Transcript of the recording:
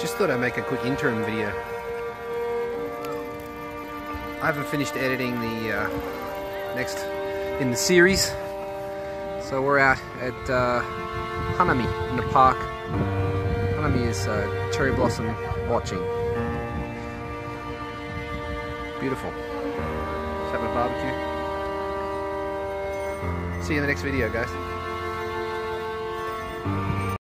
Just thought I'd make a quick interim video. I haven't finished editing the uh, next in the series. So we're out at uh, Hanami in the park. Hanami is uh, cherry blossom watching. Beautiful. Just having a barbecue. See you in the next video, guys.